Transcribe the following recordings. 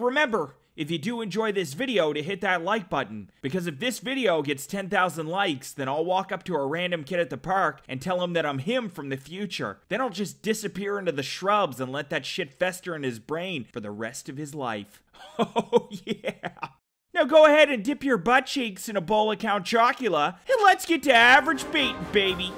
Remember, if you do enjoy this video to hit that like button, because if this video gets 10,000 likes, then I'll walk up to a random kid at the park and tell him that I'm him from the future. Then I'll just disappear into the shrubs and let that shit fester in his brain for the rest of his life. Oh yeah. Now go ahead and dip your butt cheeks in a bowl of Count Chocula, and let's get to average bait, baby.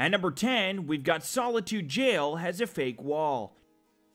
At number 10, we've got Solitude Jail has a fake wall.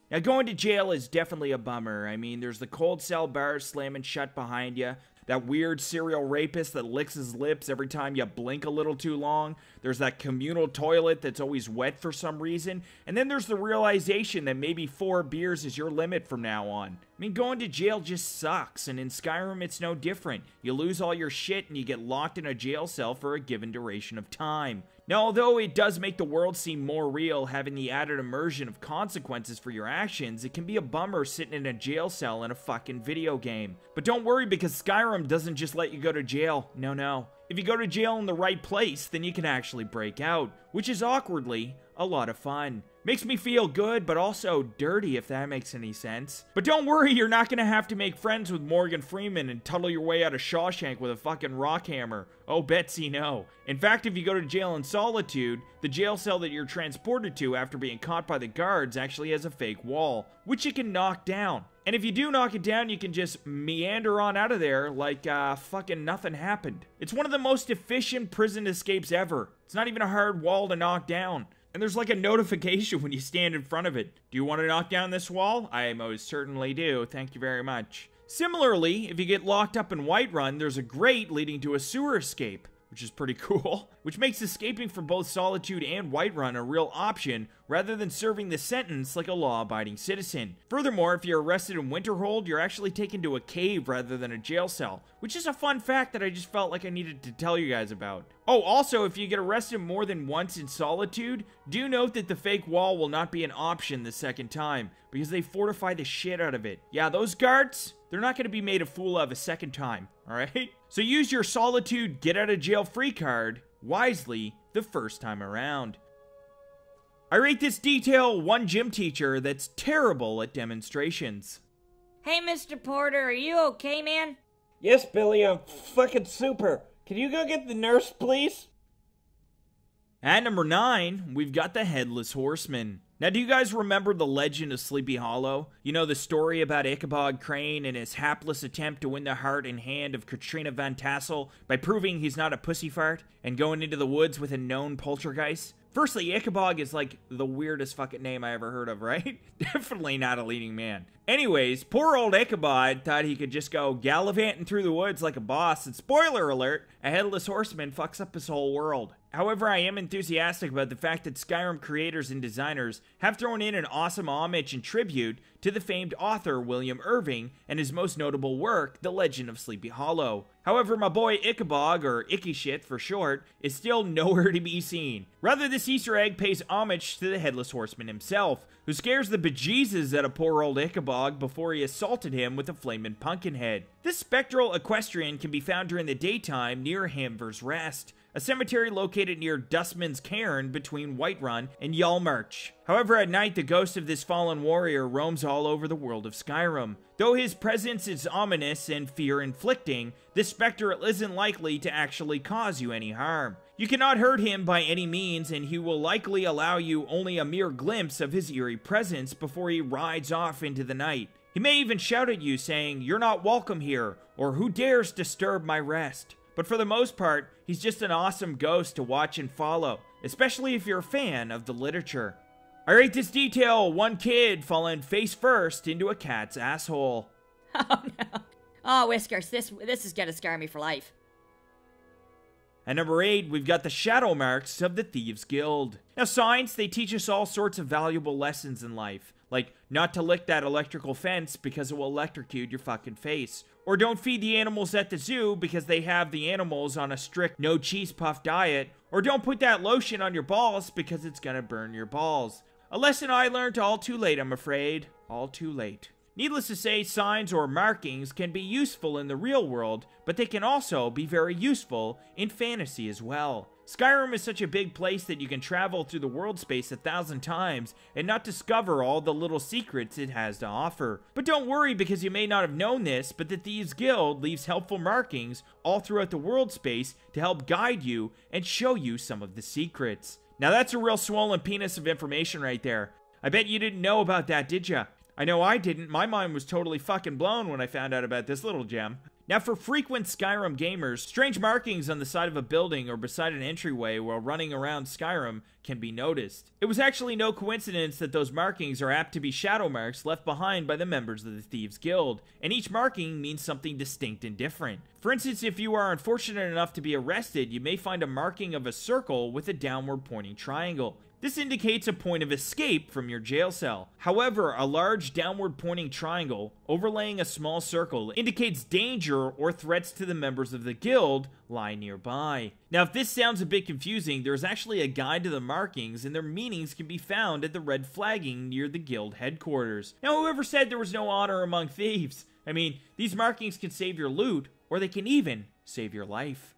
Now, going to jail is definitely a bummer. I mean, there's the cold cell bars slamming shut behind you, that weird serial rapist that licks his lips every time you blink a little too long. There's that communal toilet that's always wet for some reason. And then there's the realization that maybe four beers is your limit from now on. I mean, going to jail just sucks, and in Skyrim it's no different. You lose all your shit and you get locked in a jail cell for a given duration of time. Now, although it does make the world seem more real, having the added immersion of consequences for your actions, it can be a bummer sitting in a jail cell in a fucking video game. But don't worry because Skyrim doesn't just let you go to jail. No, no. If you go to jail in the right place, then you can actually break out, which is awkwardly a lot of fun. Makes me feel good, but also dirty, if that makes any sense. But don't worry, you're not gonna have to make friends with Morgan Freeman and tunnel your way out of Shawshank with a fucking rock hammer. Oh, Betsy, no. In fact, if you go to jail in solitude, the jail cell that you're transported to after being caught by the guards actually has a fake wall, which you can knock down. And if you do knock it down, you can just meander on out of there like uh, fucking nothing happened. It's one of the most efficient prison escapes ever. It's not even a hard wall to knock down. And there's like a notification when you stand in front of it. Do you want to knock down this wall? I most certainly do. Thank you very much. Similarly, if you get locked up in Whiterun, there's a grate leading to a sewer escape which is pretty cool, which makes escaping from both Solitude and Whiterun a real option rather than serving the sentence like a law-abiding citizen. Furthermore, if you're arrested in Winterhold, you're actually taken to a cave rather than a jail cell, which is a fun fact that I just felt like I needed to tell you guys about. Oh, also, if you get arrested more than once in Solitude, do note that the fake wall will not be an option the second time, because they fortify the shit out of it. Yeah, those guards, they're not going to be made a fool of a second time, alright? So use your Solitude Get Out of Jail Free card wisely the first time around. I rate this detail one gym teacher that's terrible at demonstrations. Hey, Mr. Porter, are you okay, man? Yes, Billy, I'm fucking super. Can you go get the nurse, please? At number 9, we've got the Headless Horseman. Now, do you guys remember the legend of Sleepy Hollow? You know, the story about Ichabod Crane and his hapless attempt to win the heart and hand of Katrina Van Tassel by proving he's not a pussy fart and going into the woods with a known poltergeist? Firstly, Ichabod is like the weirdest fucking name I ever heard of, right? Definitely not a leading man. Anyways, poor old Ichabod thought he could just go gallivanting through the woods like a boss, and spoiler alert, a headless horseman fucks up his whole world. However, I am enthusiastic about the fact that Skyrim creators and designers have thrown in an awesome homage and tribute to the famed author William Irving and his most notable work, The Legend of Sleepy Hollow. However, my boy Ichabod, or Icky Shit for short, is still nowhere to be seen. Rather, this Easter egg pays homage to the Headless Horseman himself, who scares the bejesus out of poor old Ichabod before he assaulted him with a flaming pumpkin head. This spectral equestrian can be found during the daytime near Hamvir's Rest, a cemetery located near Dustman's Cairn between Whiterun and Hjaalmarch. However, at night, the ghost of this fallen warrior roams all over the world of Skyrim. Though his presence is ominous and fear-inflicting, this specter isn't likely to actually cause you any harm. You cannot hurt him by any means, and he will likely allow you only a mere glimpse of his eerie presence before he rides off into the night. He may even shout at you saying, You're not welcome here, or Who dares disturb my rest? But for the most part, he's just an awesome ghost to watch and follow, especially if you're a fan of the literature. I rate this detail one kid falling face first into a cat's asshole. Oh no. Oh, Whiskers, this this is gonna scar me for life. At number 8, we've got the shadow marks of the Thieves Guild. Now, science, they teach us all sorts of valuable lessons in life. Like, not to lick that electrical fence because it will electrocute your fucking face. Or don't feed the animals at the zoo because they have the animals on a strict no cheese puff diet. Or don't put that lotion on your balls because it's gonna burn your balls. A lesson I learned all too late, I'm afraid. All too late. Needless to say, signs or markings can be useful in the real world, but they can also be very useful in fantasy as well. Skyrim is such a big place that you can travel through the world space a thousand times and not discover all the little secrets it has to offer. But don't worry because you may not have known this, but the Thieves Guild leaves helpful markings all throughout the world space to help guide you and show you some of the secrets. Now that's a real swollen penis of information right there. I bet you didn't know about that, did ya? I know I didn't. My mind was totally fucking blown when I found out about this little gem. Now, for frequent Skyrim gamers, strange markings on the side of a building or beside an entryway while running around Skyrim can be noticed. It was actually no coincidence that those markings are apt to be shadow marks left behind by the members of the Thieves Guild, and each marking means something distinct and different. For instance, if you are unfortunate enough to be arrested, you may find a marking of a circle with a downward pointing triangle. This indicates a point of escape from your jail cell. However, a large downward pointing triangle overlaying a small circle indicates danger or threats to the members of the guild lie nearby. Now, if this sounds a bit confusing, there's actually a guide to the markings, and their meanings can be found at the red flagging near the guild headquarters. Now, whoever said there was no honor among thieves? I mean, these markings can save your loot, or they can even save your life.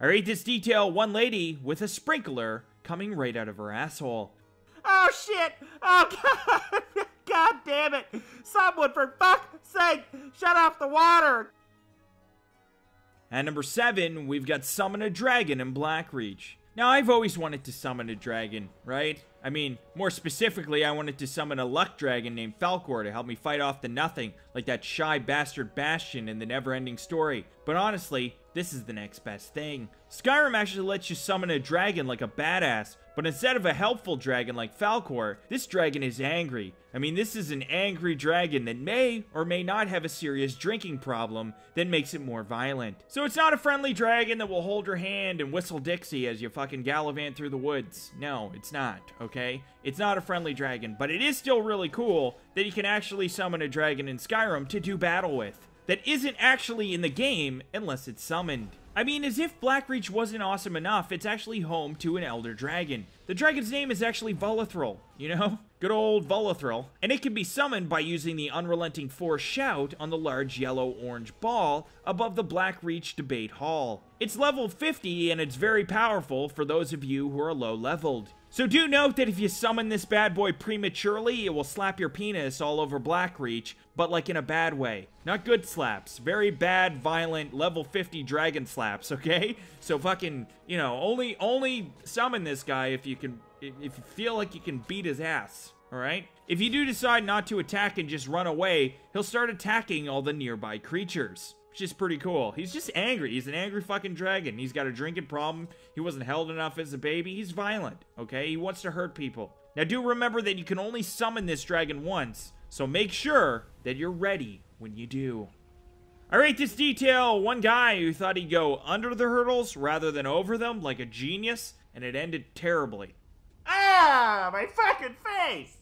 I rate this detail one lady with a sprinkler coming right out of her asshole. Oh shit! Oh god! God damn it! Someone, for fuck's sake, shut off the water! At number 7, we've got Summon a Dragon in Blackreach. Now, I've always wanted to summon a dragon, right? I mean, more specifically, I wanted to summon a luck dragon named Falkor to help me fight off the nothing, like that shy bastard Bastian in the never-ending story. But honestly, this is the next best thing. Skyrim actually lets you summon a dragon like a badass, but instead of a helpful dragon like Falkor, this dragon is angry. I mean, this is an angry dragon that may or may not have a serious drinking problem that makes it more violent. So it's not a friendly dragon that will hold your hand and whistle Dixie as you fucking gallivant through the woods. No, it's not, okay? It's not a friendly dragon, but it is still really cool that you can actually summon a dragon in Skyrim to do battle with that isn't actually in the game unless it's summoned. I mean, as if Blackreach wasn't awesome enough, it's actually home to an Elder Dragon. The dragon's name is actually Vulthuryol, you know? Good old Vulthuryol. And it can be summoned by using the Unrelenting Force shout on the large yellow-orange ball above the Blackreach Debate Hall. It's level 50 and it's very powerful for those of you who are low-leveled. So do note that if you summon this bad boy prematurely, it will slap your penis all over Blackreach, but like in a bad way. Not good slaps. Very bad, violent, level 50 dragon slaps, okay? So fucking, you know, only only summon this guy if you can if you feel like you can beat his ass, alright? If you do decide not to attack and just run away, he'll start attacking all the nearby creatures which is pretty cool. He's just angry. He's an angry fucking dragon. He's got a drinking problem. He wasn't held enough as a baby. He's violent, okay? He wants to hurt people. Now, do remember that you can only summon this dragon once, so make sure that you're ready when you do. I rate this detail one guy who thought he'd go under the hurdles rather than over them like a genius, and it ended terribly. Ah, my fucking face!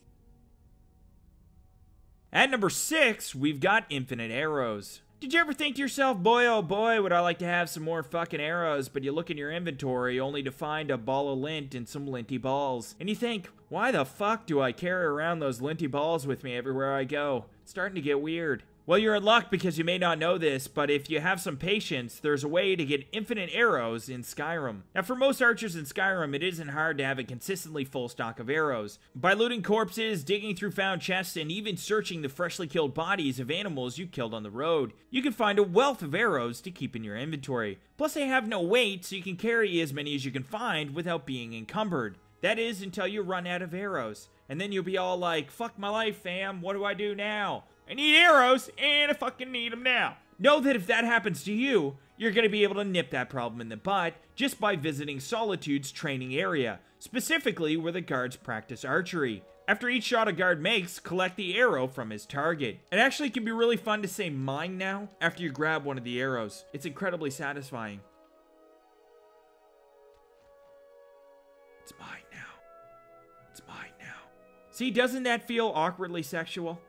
At number six, we've got Infinite Arrows. Did you ever think to yourself, boy oh boy, would I like to have some more fucking arrows, but you look in your inventory only to find a ball of lint and some linty balls. And you think, why the fuck do I carry around those linty balls with me everywhere I go? It's starting to get weird. Well, you're in luck because you may not know this, but if you have some patience, there's a way to get infinite arrows in Skyrim. Now, for most archers in Skyrim, it isn't hard to have a consistently full stock of arrows. By looting corpses, digging through found chests, and even searching the freshly killed bodies of animals you killed on the road, you can find a wealth of arrows to keep in your inventory. Plus, they have no weight, so you can carry as many as you can find without being encumbered. That is until you run out of arrows. And then you'll be all like, fuck my life, fam, what do I do now? I need arrows, and I fucking need them now. Know that if that happens to you, you're going to be able to nip that problem in the butt just by visiting Solitude's training area, specifically where the guards practice archery. After each shot a guard makes, collect the arrow from his target. It actually can be really fun to say mine now after you grab one of the arrows. It's incredibly satisfying. It's mine now. It's mine now. See, doesn't that feel awkwardly sexual?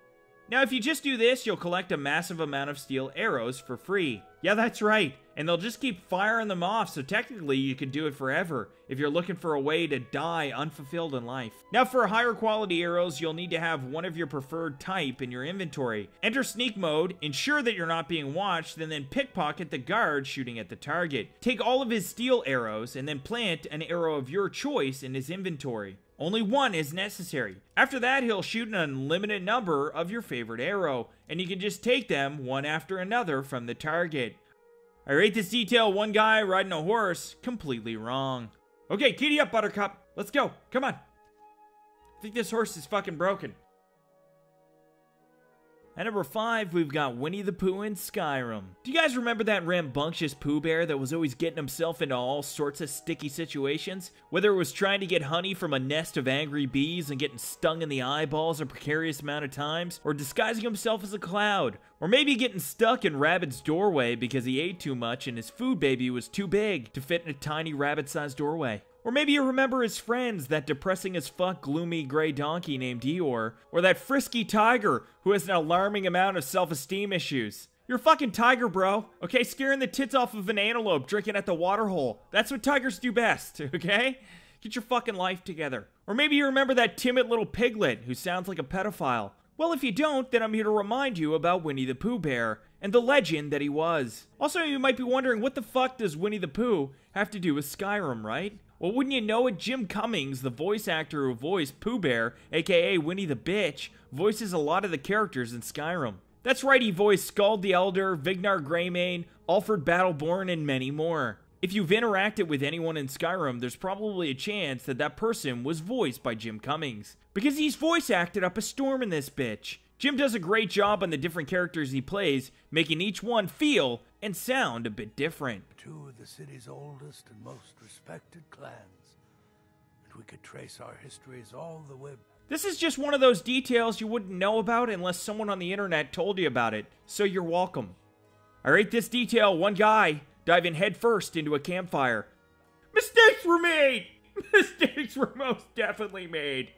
Now, if you just do this, you'll collect a massive amount of steel arrows for free. Yeah, that's right. And they'll just keep firing them off, so technically you could do it forever if you're looking for a way to die unfulfilled in life. Now, for higher quality arrows, you'll need to have one of your preferred type in your inventory. Enter sneak mode, ensure that you're not being watched, and then pickpocket the guard shooting at the target. Take all of his steel arrows and then plant an arrow of your choice in his inventory. Only one is necessary. After that, he'll shoot an unlimited number of your favorite arrow, and you can just take them one after another from the target. I rate this detail one guy riding a horse completely wrong. Okay, kitty up, Buttercup. Let's go. Come on. I think this horse is fucking broken. At number 5, we've got Winnie the Pooh in Skyrim. Do you guys remember that rambunctious Pooh Bear that was always getting himself into all sorts of sticky situations? Whether it was trying to get honey from a nest of angry bees and getting stung in the eyeballs a precarious amount of times, or disguising himself as a cloud, or maybe getting stuck in Rabbit's doorway because he ate too much and his food baby was too big to fit in a tiny rabbit sized doorway. Or maybe you remember his friends, that depressing as fuck gloomy gray donkey named Eeyore, or that frisky tiger who has an alarming amount of self esteem issues. You're a fucking tiger, bro. Okay, scaring the tits off of an antelope drinking at the waterhole. That's what tigers do best, okay? Get your fucking life together. Or maybe you remember that timid little piglet who sounds like a pedophile. Well, if you don't, then I'm here to remind you about Winnie the Pooh Bear and the legend that he was. Also, you might be wondering what the fuck does Winnie the Pooh have to do with Skyrim, right? Well, wouldn't you know it, Jim Cummings, the voice actor who voiced Pooh Bear, aka Winnie the Bitch, voices a lot of the characters in Skyrim. That's right, he voiced Skald the Elder, Vignar Greymane, Olfrid Battleborn, and many more. If you've interacted with anyone in Skyrim, there's probably a chance that that person was voiced by Jim Cummings. Because he's voice acted up a storm in this bitch. Jim does a great job on the different characters he plays, making each one feel and sound a bit different. Two of the city's oldest and most respected clans. And we could trace our histories all the way. This is just one of those details you wouldn't know about unless someone on the internet told you about it, so you're welcome. I rate this detail one guy diving headfirst into a campfire. Mistakes were made! Mistakes were most definitely made.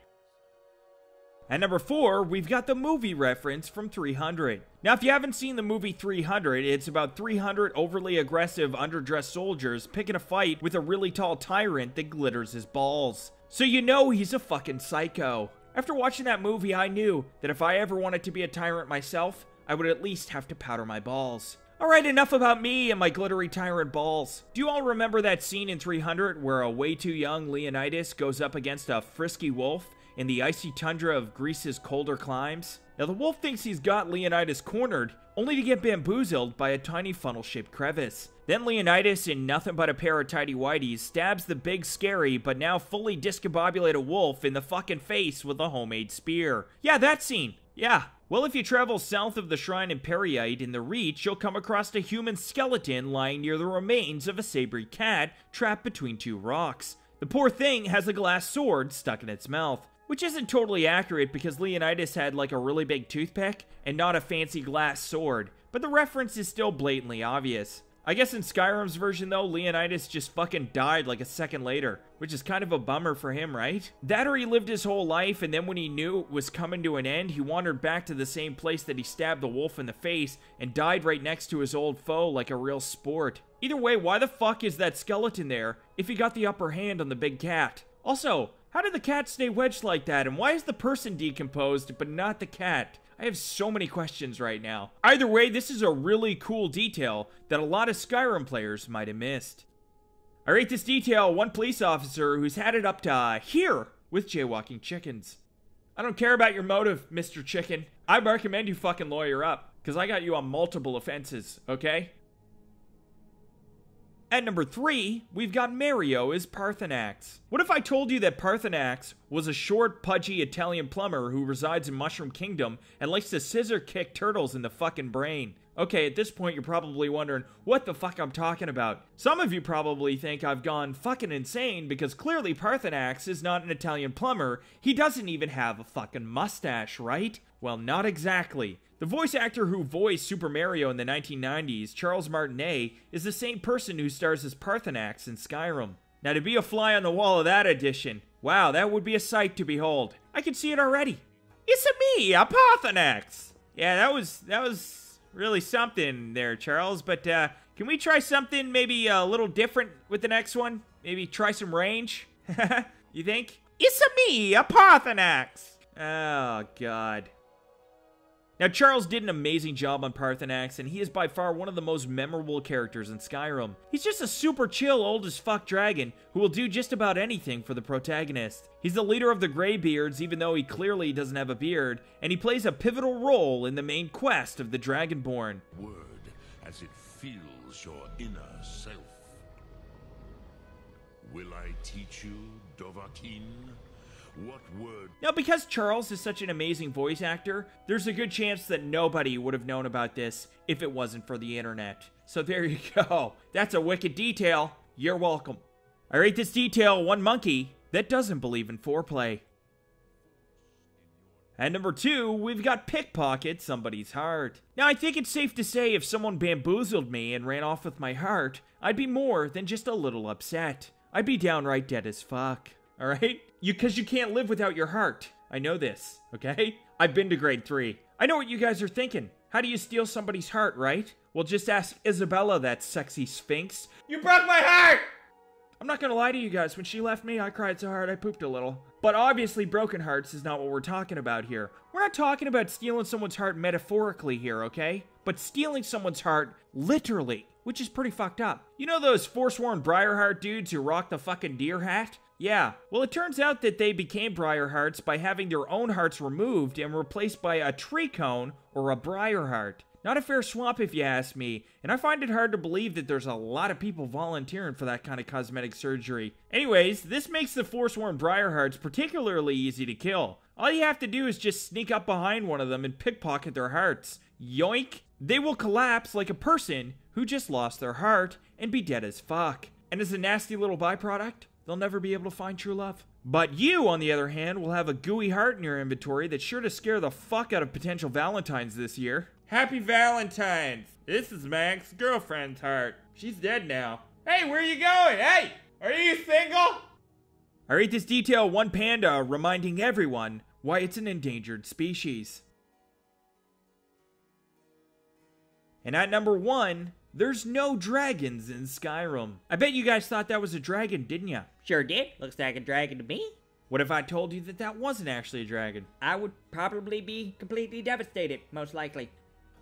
At number 4, we've got the movie reference from 300. Now, if you haven't seen the movie 300, it's about 300 overly aggressive, underdressed soldiers picking a fight with a really tall tyrant that glitters his balls. So you know he's a fucking psycho. After watching that movie, I knew that if I ever wanted to be a tyrant myself, I would at least have to powder my balls. Alright, enough about me and my glittery tyrant balls. Do you all remember that scene in 300 where a way too young Leonidas goes up against a frisky wolf in the icy tundra of Greece's colder climes? Now, the wolf thinks he's got Leonidas cornered, only to get bamboozled by a tiny funnel shaped crevice. Then Leonidas, in nothing but a pair of tidy whities, stabs the big, scary, but now fully discombobulated wolf in the fucking face with a homemade spear. Yeah, that scene. Yeah. Well, if you travel south of the Shrine in Peryite in the Reach, you'll come across a human skeleton lying near the remains of a sabre cat trapped between two rocks. The poor thing has a glass sword stuck in its mouth. Which isn't totally accurate because Leonidas had like a really big toothpick and not a fancy glass sword, but the reference is still blatantly obvious. I guess in Skyrim's version though, Leonidas just fucking died like a second later, which is kind of a bummer for him, right? That or he lived his whole life and then when he knew it was coming to an end, he wandered back to the same place that he stabbed the wolf in the face and died right next to his old foe like a real sport. Either way, why the fuck is that skeleton there if he got the upper hand on the big cat? Also, how did the cat stay wedged like that? And why is the person decomposed but not the cat? I have so many questions right now. Either way, this is a really cool detail that a lot of Skyrim players might have missed. I rate this detail one police officer who's had it up to here with jaywalking chickens. I don't care about your motive, Mr. Chicken. I recommend you fucking lawyer up, because I got you on multiple offenses, okay? At number 3, we've got Mario as Paarthurnax. What if I told you that Paarthurnax was a short, pudgy Italian plumber who resides in Mushroom Kingdom and likes to scissor kick turtles in the fucking brain? Okay, at this point you're probably wondering what the fuck I'm talking about. Some of you probably think I've gone fucking insane because clearly Paarthurnax is not an Italian plumber. He doesn't even have a fucking mustache, right? Well, not exactly. The voice actor who voiced Super Mario in the 1990s, Charles Martinet, is the same person who stars as Paarthurnax in Skyrim. Now, to be a fly on the wall of that edition, wow, that would be a sight to behold. I can see it already. It's a me, a Paarthurnax. Yeah, that was that was really something there, Charles. But uh, can we try something maybe a little different with the next one? Maybe try some range. you think? It's a me, a Paarthurnax. Oh God. Now, Charles did an amazing job on Paarthurnax, and he is by far one of the most memorable characters in Skyrim. He's just a super chill, old as fuck dragon who will do just about anything for the protagonist. He's the leader of the Greybeards, even though he clearly doesn't have a beard, and he plays a pivotal role in the main quest of the Dragonborn. Word as it fills your inner self. Will I teach you, Dovahkiin? Now, because Charles is such an amazing voice actor, there's a good chance that nobody would have known about this if it wasn't for the internet. So there you go. That's a wicked detail. You're welcome. I rate this detail one monkey that doesn't believe in foreplay. At number two, we've got pickpocket somebody's heart. Now, I think it's safe to say if someone bamboozled me and ran off with my heart, I'd be more than just a little upset. I'd be downright dead as fuck. All right? You cuz you can't live without your heart. I know this, okay? I've been to grade 3. I know what you guys are thinking. How do you steal somebody's heart, right? Well, just ask Isabella, that sexy sphinx. You broke my heart! I'm not gonna lie to you guys, when she left me, I cried so hard I pooped a little. But obviously, broken hearts is not what we're talking about here. We're not talking about stealing someone's heart metaphorically here, okay? But stealing someone's heart literally, which is pretty fucked up. You know those Forsworn Briarheart dudes who rock the fucking deer hat? Yeah, well, it turns out that they became briar hearts by having their own hearts removed and replaced by a tree cone or a briar heart. Not a fair swap, if you ask me, and I find it hard to believe that there's a lot of people volunteering for that kind of cosmetic surgery. Anyways, this makes the Forsworn Briarhearts particularly easy to kill. All you have to do is just sneak up behind one of them and pickpocket their hearts. Yoink! They will collapse like a person who just lost their heart and be dead as fuck. And as a nasty little byproduct, they'll never be able to find true love. But you, on the other hand, will have a gooey heart in your inventory that's sure to scare the fuck out of potential Valentines this year. Happy Valentine's. This is Mac's girlfriend's heart. She's dead now. Hey, where are you going? Hey, are you single? I rate this detail one panda reminding everyone why it's an endangered species. And at number one, there's no dragons in Skyrim. I bet you guys thought that was a dragon, didn't ya? Sure did. Looks like a dragon to me. What if I told you that that wasn't actually a dragon? I would probably be completely devastated, most likely.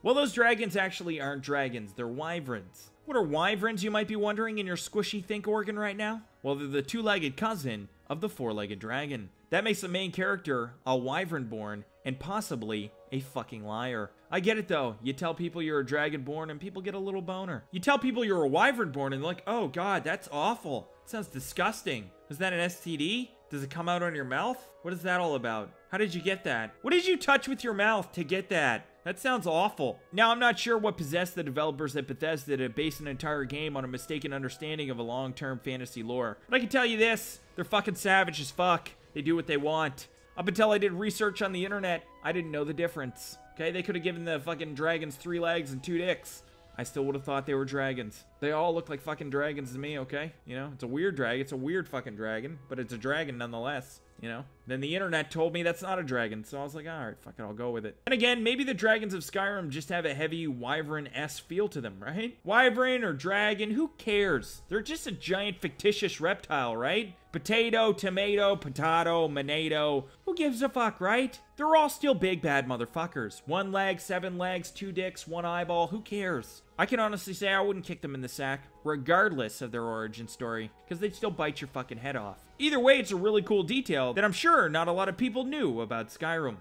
Well, those dragons actually aren't dragons, they're wyverns. What are wyverns, you might be wondering in your squishy think organ right now? Well, they're the two legged cousin of the four legged dragon. That makes the main character a wyvern born and possibly a fucking liar. I get it though. You tell people you're a dragon born and people get a little boner. You tell people you're a wyvern born and they're like, oh god, that's awful. Sounds disgusting. Is that an STD? Does it come out on your mouth? What is that all about? How did you get that? What did you touch with your mouth to get that? That sounds awful. Now, I'm not sure what possessed the developers at Bethesda to base an entire game on a mistaken understanding of a long term fantasy lore. But I can tell you this they're fucking savage as fuck. They do what they want. Up until I did research on the internet, I didn't know the difference. Okay, they could have given the fucking dragons three legs and two dicks. I still would have thought they were dragons. They all look like fucking dragons to me, okay? You know, it's a weird dragon. It's a weird fucking dragon, but it's a dragon nonetheless, you know? Then the internet told me that's not a dragon, so I was like, alright, fuck it, I'll go with it. And again, maybe the dragons of Skyrim just have a heavy wyvern s feel to them, right? Wyvern or dragon, who cares? They're just a giant fictitious reptile, right? Potato, tomato, potato, monato. Who gives a fuck, right? They're all still big bad motherfuckers. One leg, seven legs, two dicks, one eyeball. Who cares? I can honestly say I wouldn't kick them in the sack, regardless of their origin story, because they'd still bite your fucking head off. Either way, it's a really cool detail that I'm sure not a lot of people knew about Skyrim.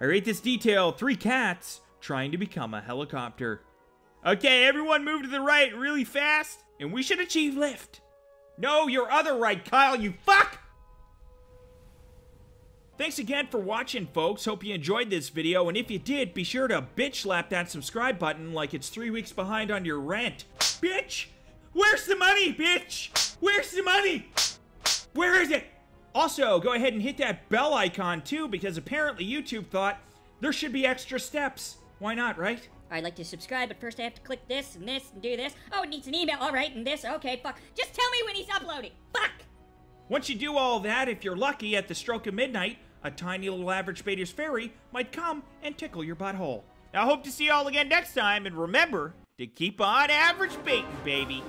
I rate this detail three cats trying to become a helicopter. Okay, everyone move to the right really fast, and we should achieve lift. No, your other right, Kyle, you fuck! Thanks again for watching, folks. Hope you enjoyed this video, and if you did, be sure to bitch slap that subscribe button like it's three weeks behind on your rent. Bitch! Where's the money, bitch? Where's the money? Where is it? Also, go ahead and hit that bell icon too, because apparently YouTube thought there should be extra steps. Why not, right? I'd like to subscribe, but first I have to click this and this and do this. Oh, it needs an email. All right, and this. Okay, fuck. Just tell me when he's uploading. Fuck! Once you do all that, if you're lucky, at the stroke of midnight, a tiny little average Spader's fairy might come and tickle your butthole. Now, I hope to see y'all again next time, and remember to keep on average baiting, baby.